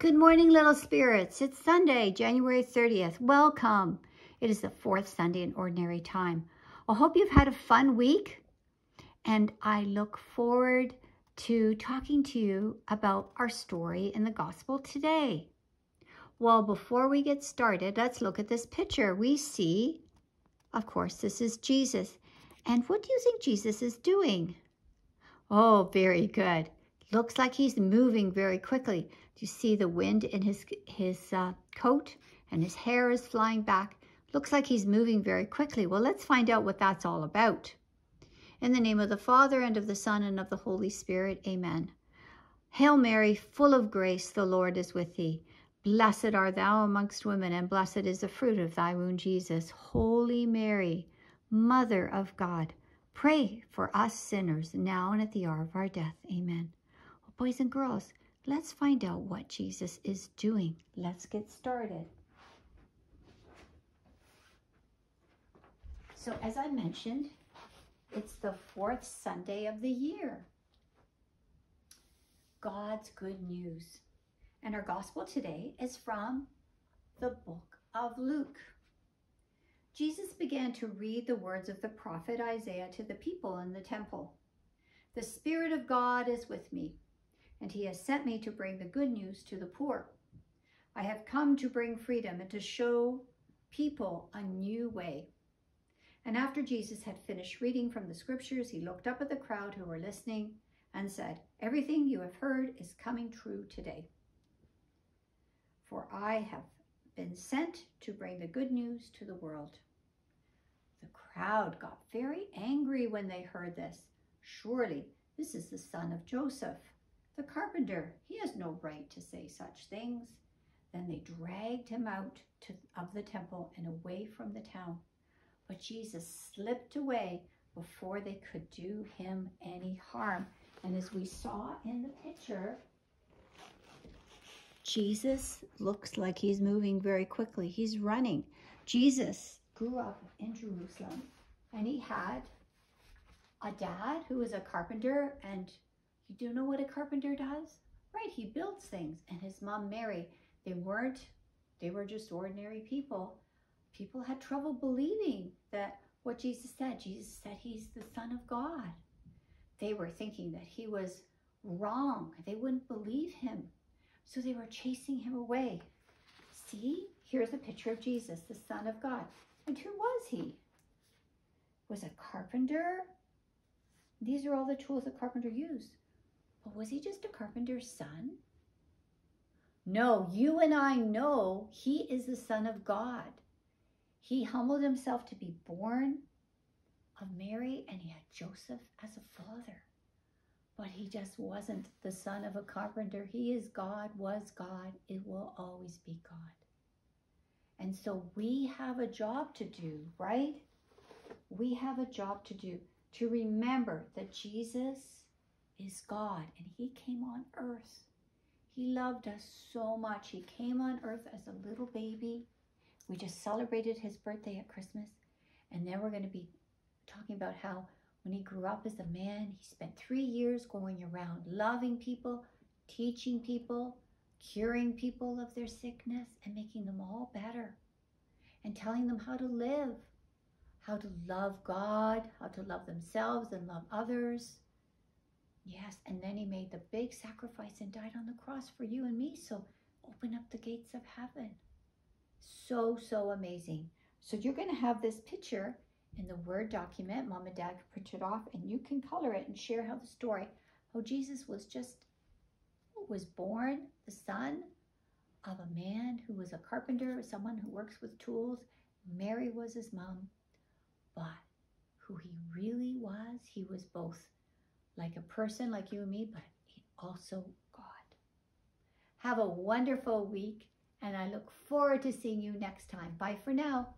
Good morning, little spirits. It's Sunday, January 30th. Welcome. It is the fourth Sunday in Ordinary Time. I hope you've had a fun week, and I look forward to talking to you about our story in the Gospel today. Well, before we get started, let's look at this picture. We see, of course, this is Jesus. And what do you think Jesus is doing? Oh, very good. Looks like he's moving very quickly. Do you see the wind in his, his uh, coat? And his hair is flying back. Looks like he's moving very quickly. Well, let's find out what that's all about. In the name of the Father, and of the Son, and of the Holy Spirit, amen. Hail Mary, full of grace, the Lord is with thee. Blessed art thou amongst women, and blessed is the fruit of thy womb, Jesus. Holy Mary, Mother of God, pray for us sinners, now and at the hour of our death. Amen. Boys and girls, Let's find out what Jesus is doing. Let's get started. So as I mentioned, it's the fourth Sunday of the year. God's good news. And our gospel today is from the book of Luke. Jesus began to read the words of the prophet Isaiah to the people in the temple. The Spirit of God is with me and he has sent me to bring the good news to the poor. I have come to bring freedom and to show people a new way. And after Jesus had finished reading from the scriptures, he looked up at the crowd who were listening and said, Everything you have heard is coming true today. For I have been sent to bring the good news to the world. The crowd got very angry when they heard this. Surely this is the son of Joseph. The carpenter, he has no right to say such things. Then they dragged him out to, of the temple and away from the town. But Jesus slipped away before they could do him any harm. And as we saw in the picture, Jesus looks like he's moving very quickly. He's running. Jesus grew up in Jerusalem and he had a dad who was a carpenter and you do know what a carpenter does? Right, he builds things. And his mom, Mary, they weren't, they were just ordinary people. People had trouble believing that what Jesus said. Jesus said he's the Son of God. They were thinking that he was wrong. They wouldn't believe him. So they were chasing him away. See, here's a picture of Jesus, the Son of God. And who was he? Was a carpenter? These are all the tools a carpenter used. Was he just a carpenter's son? No, you and I know he is the Son of God. He humbled himself to be born of Mary and he had Joseph as a father. But he just wasn't the son of a carpenter. He is God, was God, it will always be God. And so we have a job to do, right? We have a job to do to remember that Jesus is God and he came on earth. He loved us so much. He came on earth as a little baby. We just celebrated his birthday at Christmas. And then we're going to be talking about how when he grew up as a man, he spent three years going around loving people, teaching people, curing people of their sickness and making them all better and telling them how to live, how to love God, how to love themselves and love others. Yes, and then he made the big sacrifice and died on the cross for you and me. So open up the gates of heaven. So, so amazing. So you're going to have this picture in the Word document. Mom and Dad can print it off and you can color it and share how the story, how Jesus was just, was born the son of a man who was a carpenter, someone who works with tools. Mary was his mom. But who he really was, he was both like a person like you and me, but also God. Have a wonderful week, and I look forward to seeing you next time. Bye for now.